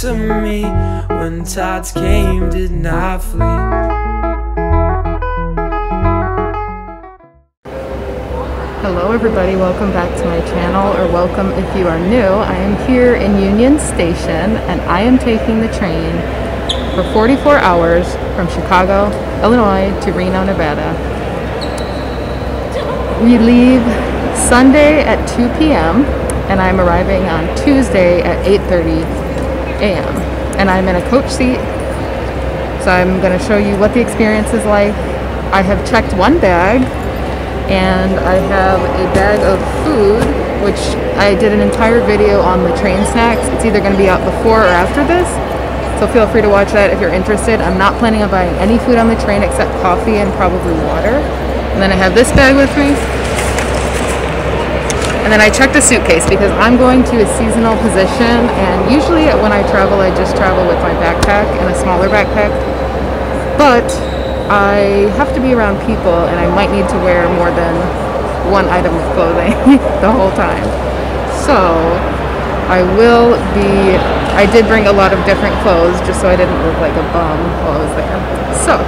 to me. When tides came, did not flee. Hello everybody, welcome back to my channel, or welcome if you are new. I am here in Union Station and I am taking the train for 44 hours from Chicago, Illinois to Reno, Nevada. We leave Sunday at 2 p.m. and I'm arriving on Tuesday at 8.30 a.m. And I'm in a coach seat, so I'm going to show you what the experience is like. I have checked one bag and I have a bag of food which I did an entire video on the train snacks. It's either going to be out before or after this. So feel free to watch that if you're interested. I'm not planning on buying any food on the train except coffee and probably water. And then I have this bag with me. And then I checked a suitcase because I'm going to a seasonal position and usually when I travel I just travel with my backpack and a smaller backpack. But I have to be around people and I might need to wear more than one item of clothing the whole time. So I will be, I did bring a lot of different clothes just so I didn't look like a bum while I was there. So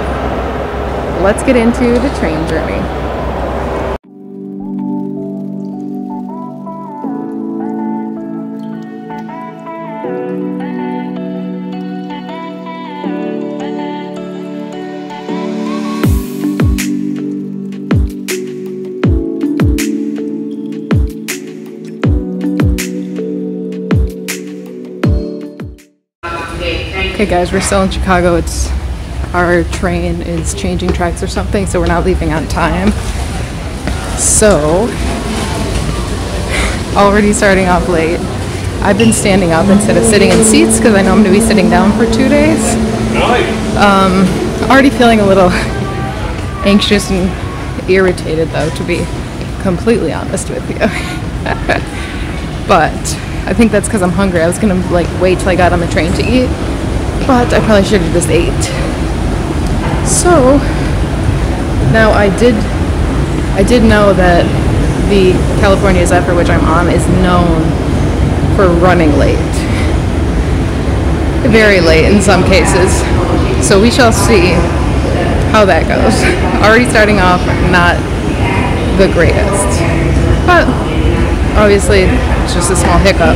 let's get into the train journey. Guys, we're still in Chicago. It's our train is changing tracks or something, so we're not leaving on time. So already starting off late. I've been standing up instead of sitting in seats because I know I'm going to be sitting down for two days. Um, already feeling a little anxious and irritated though, to be completely honest with you. but I think that's because I'm hungry. I was gonna like wait till I got on the train to eat, but I probably should have just ate. So now I did, I did know that the California Zephyr, which I'm on, is known for running late, very late in some cases. So we shall see how that goes. Already starting off not the greatest, but obviously it's just a small hiccup.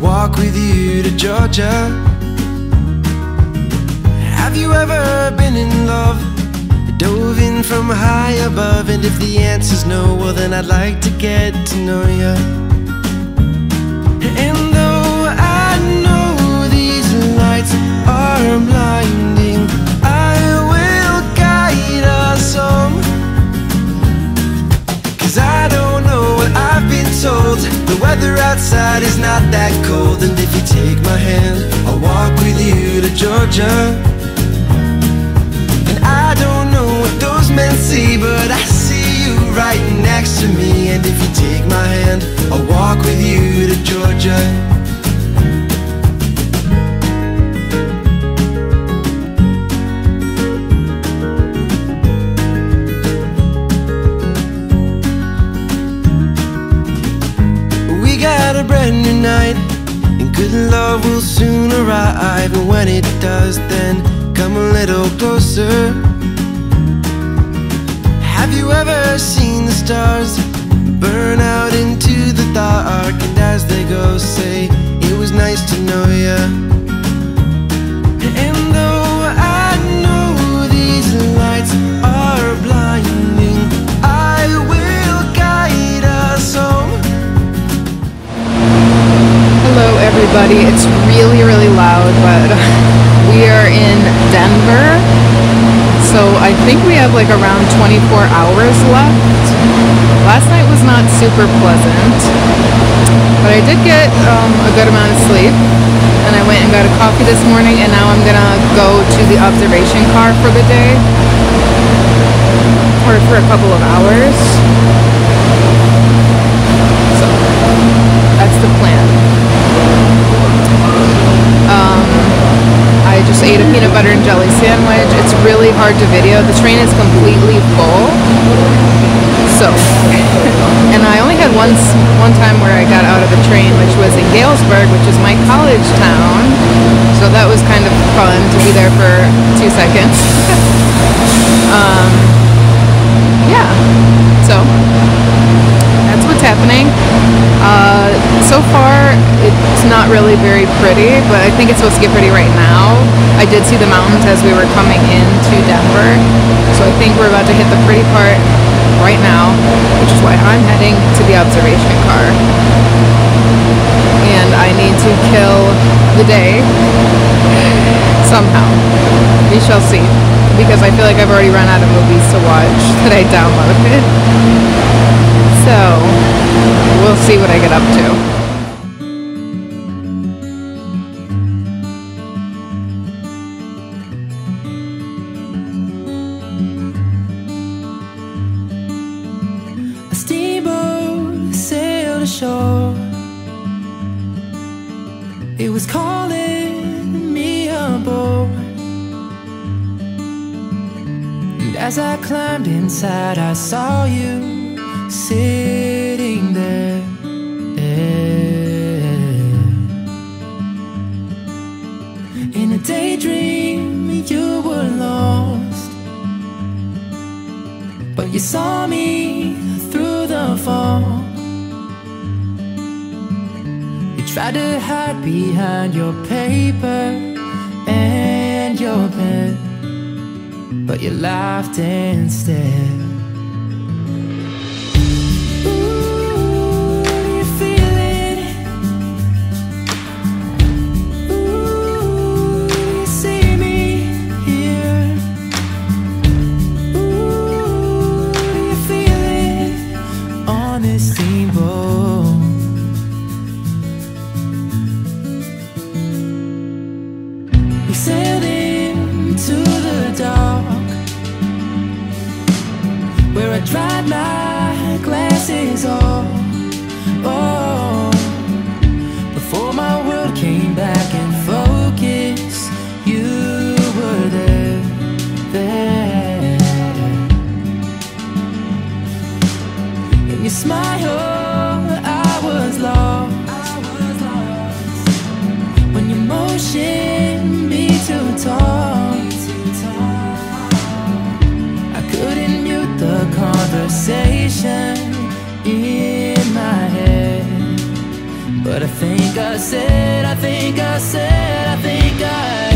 Walk with you to Georgia. Have you ever been in love? Dove in from high above. And if the answer's no, well, then I'd like to get to know you. Georgia. And I don't know what those men see But I see you right next to me. And if you take my hand I'll walk with you to Georgia. We got a brand new night, good love will soon arrive. And when it does, then come a little closer. Have you ever seen the stars burn out into the dark? And as they go, say, It was nice to know ya. Hello everybody, it's really really loud but we are in Denver so I think we have like around 24 hours left. Last night was not super pleasant but I did get um, a good amount of sleep and I went and got a coffee this morning and now I'm gonna go to the observation car for the day or for a couple of hours. So that's the plan. Um, I just ate a peanut butter and jelly sandwich. It's really hard to video. The train is completely full. So, and I only had one, one time where I got out of a train, which was in Galesburg, which is my college town. So that was kind of fun to be there for two seconds. um, yeah, so what's happening. Uh, so far, it's not really very pretty, but I think it's supposed to get pretty right now. I did see the mountains as we were coming into Denver, so I think we're about to hit the pretty part right now, which is why I'm heading to the observation car. And I need to kill the day somehow. We shall see. Because I feel like I've already run out of movies to watch that I downloaded. So, we'll see what I get up to. Daydream, you were lost. But you saw me through the fall. You tried to hide behind your paper and your pen But you laughed instead Think I said, I think I said, I think I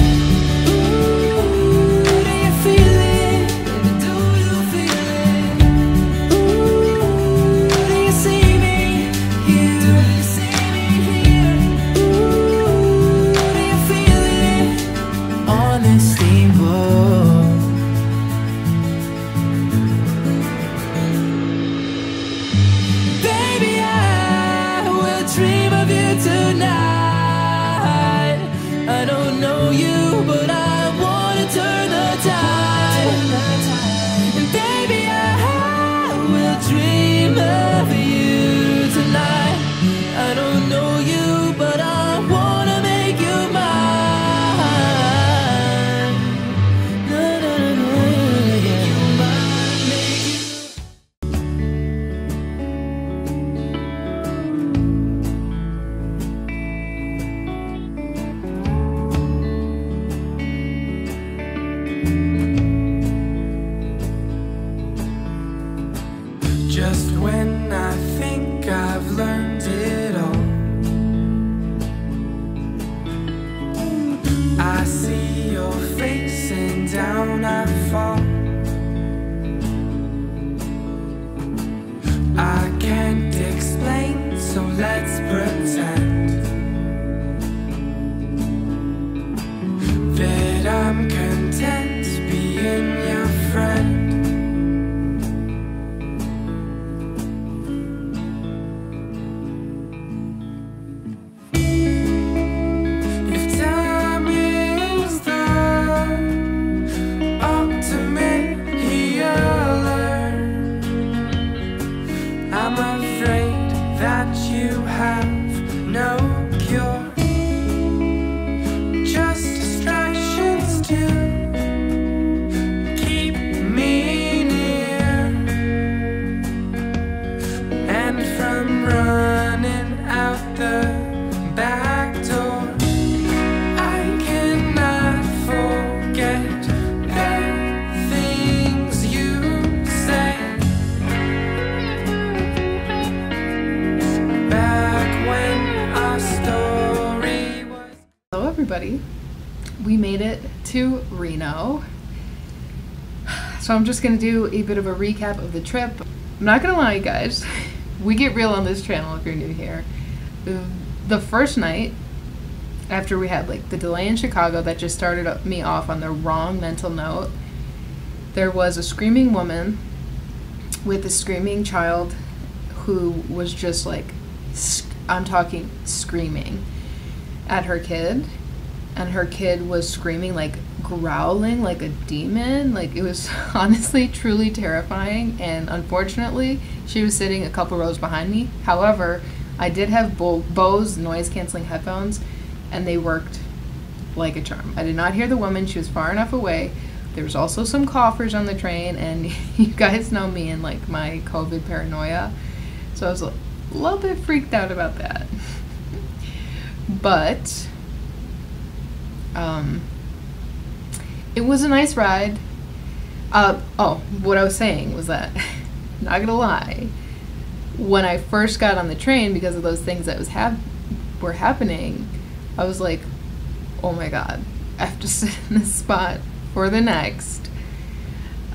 everybody. We made it to Reno. So I'm just going to do a bit of a recap of the trip. I'm not going to lie, guys. We get real on this channel if you're new here. Um, the first night, after we had like the delay in Chicago that just started me off on the wrong mental note, there was a screaming woman with a screaming child who was just like, I'm talking screaming at her kid and her kid was screaming like growling like a demon. Like it was honestly truly terrifying and unfortunately she was sitting a couple rows behind me. However i did have Bo- bose noise canceling headphones and they worked like a charm. I did not hear the woman. She was far enough away. There was also some coughers on the train and you guys know me and like my covid paranoia. So i was a little bit freaked out about that. But um, it was a nice ride. Uh, oh, what I was saying was that, not gonna lie, when I first got on the train because of those things that was hap- were happening, I was like, oh my god, I have to sit in this spot for the next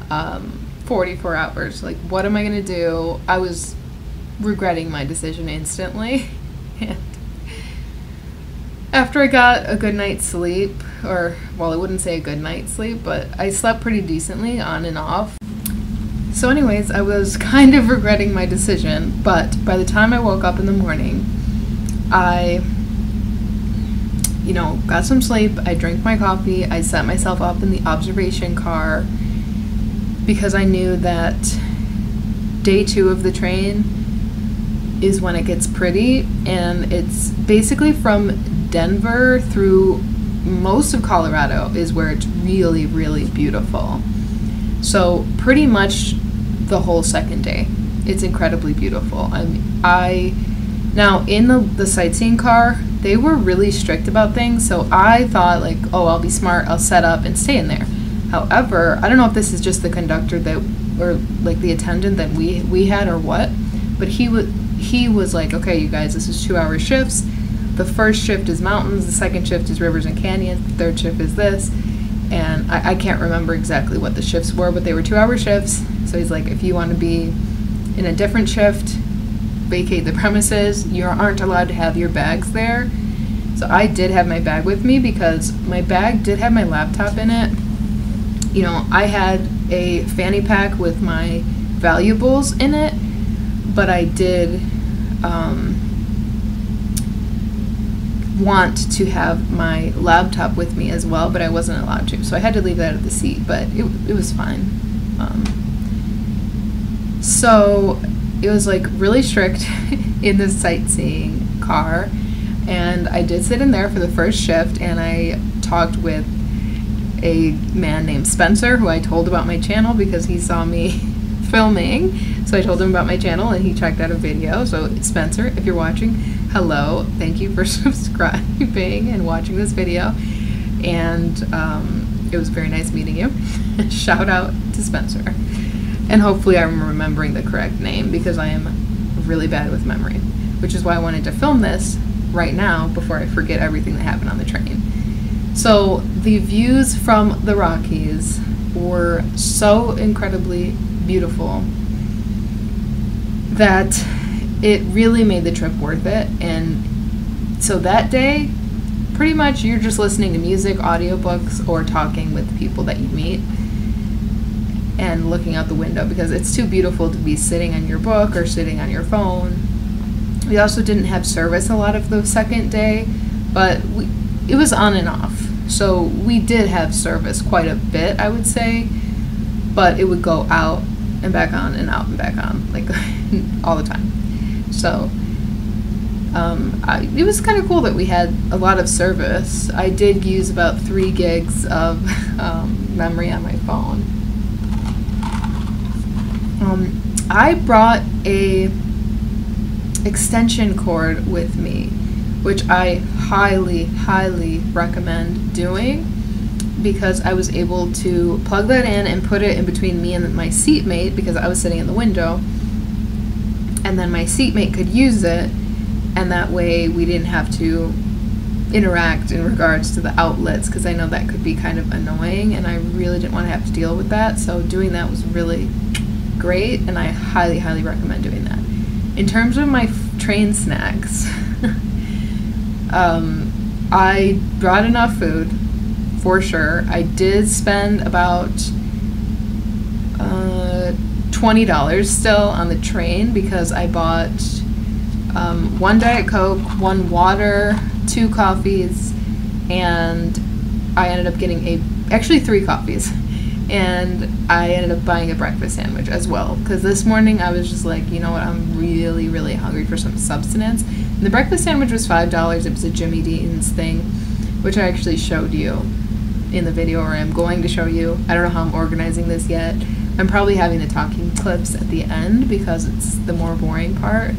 um, 44 hours. Like, what am I gonna do? I was regretting my decision instantly. and after I got a good night's sleep, or, well, I wouldn't say a good night's sleep, but I slept pretty decently on and off. So, anyways, I was kind of regretting my decision, but by the time I woke up in the morning, I, you know, got some sleep, I drank my coffee, I set myself up in the observation car because I knew that day two of the train is when it gets pretty, and it's basically from Denver through most of Colorado is where it's really, really beautiful. So, pretty much the whole second day, it's incredibly beautiful. I mean, I now in the the sightseeing car, they were really strict about things. So I thought like, oh, I'll be smart. I'll set up and stay in there. However, I don't know if this is just the conductor that or like the attendant that we we had or what, but he was he was like, okay, you guys, this is two hour shifts the first shift is mountains, the second shift is rivers and canyons, the third shift is this. And I, I can't remember exactly what the shifts were, but they were two hour shifts. So he's like, if you want to be in a different shift, vacate the premises. You aren't allowed to have your bags there. So I did have my bag with me because my bag did have my laptop in it. You know, I had a fanny pack with my valuables in it, but I did um, want to have my laptop with me as well, but I wasn't allowed to. So I had to leave that at the seat, but it, it was fine. Um, so it was like really strict in the sightseeing car. And I did sit in there for the first shift and I talked with a man named Spencer who I told about my channel because he saw me filming. So I told him about my channel and he checked out a video. So, Spencer, if you're watching, hello. Thank you for subscribing and watching this video. And um, it was very nice meeting you. Shout out to Spencer. And hopefully, I'm remembering the correct name because I am really bad with memory, which is why I wanted to film this right now before I forget everything that happened on the train. So, the views from the Rockies were so incredibly beautiful that it really made the trip worth it. And so that day, pretty much you're just listening to music, audiobooks, or talking with people that you meet and looking out the window because it's too beautiful to be sitting on your book or sitting on your phone. We also didn't have service a lot of the second day, but we, it was on and off. So we did have service quite a bit, I would say, but it would go out and back on and out and back on like all the time. So um, I, it was kind of cool that we had a lot of service. I did use about three gigs of um, memory on my phone. Um, I brought a extension cord with me, which I highly, highly recommend doing because I was able to plug that in and put it in between me and my seatmate because I was sitting in the window and then my seatmate could use it and that way we didn't have to interact in regards to the outlets because I know that could be kind of annoying and I really didn't want to have to deal with that. So doing that was really great and I highly, highly recommend doing that. In terms of my f- train snacks, um, I brought enough food for sure. I did spend about uh, $20 still on the train because I bought um, one Diet Coke, one water, two coffees, and I ended up getting a actually three coffees. And I ended up buying a breakfast sandwich as well because this morning I was just like, you know what, I'm really, really hungry for some substance. And the breakfast sandwich was five dollars. It was a Jimmy Dean's thing, which I actually showed you in the video, or I'm going to show you. I don't know how I'm organizing this yet. I'm probably having the talking clips at the end because it's the more boring part,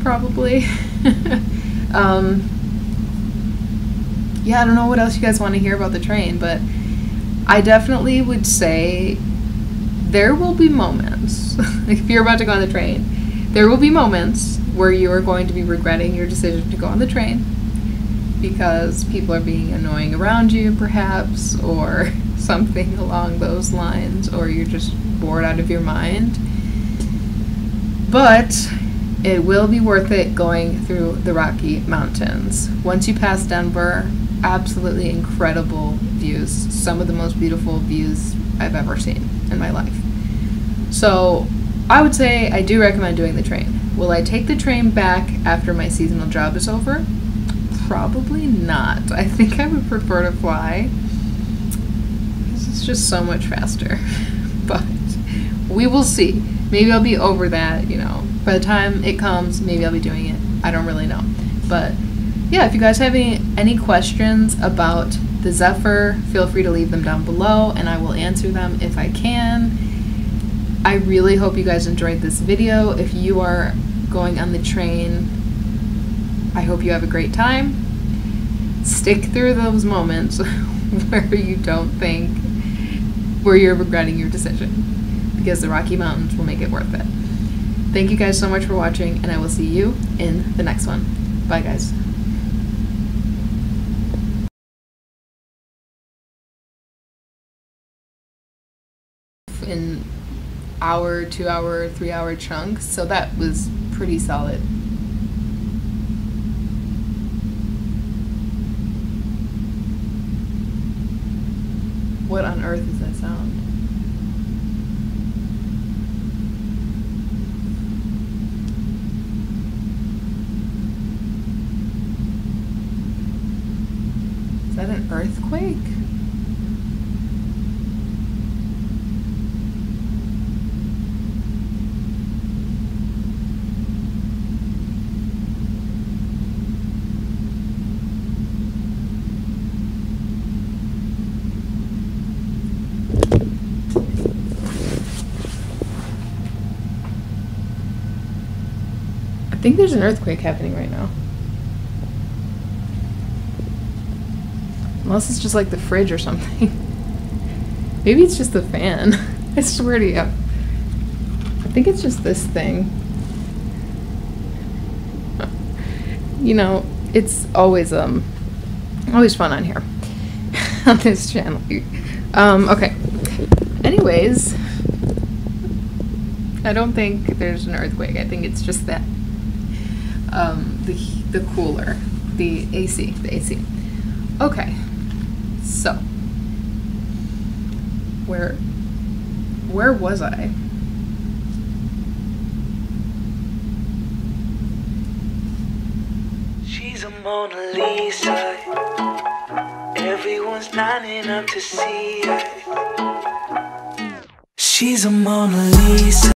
probably. um, yeah, I don't know what else you guys want to hear about the train, but I definitely would say there will be moments, if you're about to go on the train, there will be moments where you are going to be regretting your decision to go on the train because people are being annoying around you, perhaps, or something along those lines, or you're just bored out of your mind. But it will be worth it going through the Rocky Mountains. Once you pass Denver, absolutely incredible views. Some of the most beautiful views I've ever seen in my life. So I would say I do recommend doing the train. Will I take the train back after my seasonal job is over? Probably not. I think I would prefer to fly. Is just so much faster. but we will see. Maybe I'll be over that, you know. By the time it comes, maybe I'll be doing it. I don't really know. But yeah, if you guys have any any questions about the Zephyr, feel free to leave them down below and I will answer them if I can. I really hope you guys enjoyed this video. If you are going on the train, I hope you have a great time. Stick through those moments where you don't think, where you're regretting your decision, because the Rocky Mountains will make it worth it. Thank you guys so much for watching, and I will see you in the next one. Bye, guys. In hour, two hour, three hour chunks, so that was pretty solid. What on earth is that sound? Is that an earthquake? I think there's an earthquake happening right now. Unless it's just like the fridge or something. Maybe it's just the fan. I swear to you. I think it's just this thing. You know, it's always um always fun on here on this channel. Um okay. Anyways, I don't think there's an earthquake. I think it's just that um, the the cooler, the AC, the AC. Okay, so where where was I? She's a Mona Lisa. Everyone's lining up to see her. She's a Mona Lisa.